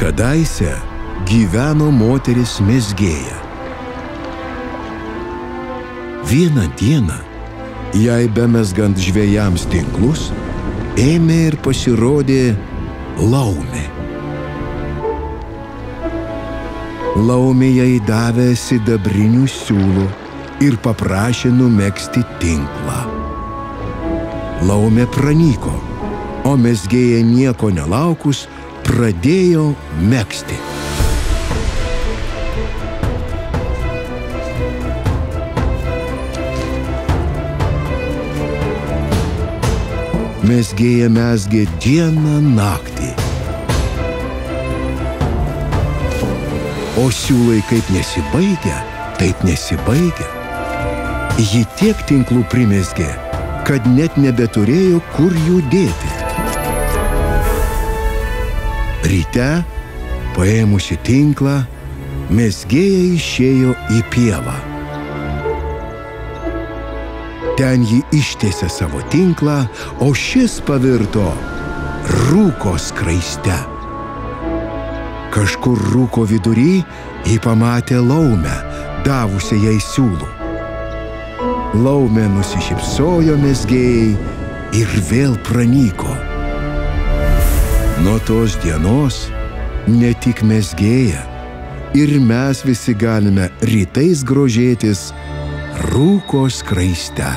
Kadaise gyveno moteris mesgėja. Vieną dieną, jai bemesgant žvėjams tinklus, ėmė ir pasirodė laumė. Laumė jai davė sidabrinių siūlų ir paprašė numėgsti tinklą. Laumė pranyko, o mesgėja nieko nelaukus pradėjo mėgsti. Mesgėja mesgė dieną naktį. O siūlai kaip nesibaigia, taip nesibaigia. Ji tiek tinklų primesgė, kad net nebeturėjo kur jų dėti. Ryte, paėmusi tinklą, mesgėja išėjo į pievą. Ten ji ištiesė savo tinklą, o šis pavirto rūko skraiste. Kažkur rūko vidury jį pamatė laumę, davusią jai siūlų. Laumė nusišypsojo mesgėjai ir vėl pranyko. Nuo tos dienos ne tik mesgėja, ir mes visi galime rytais grožėtis rūko skraiste.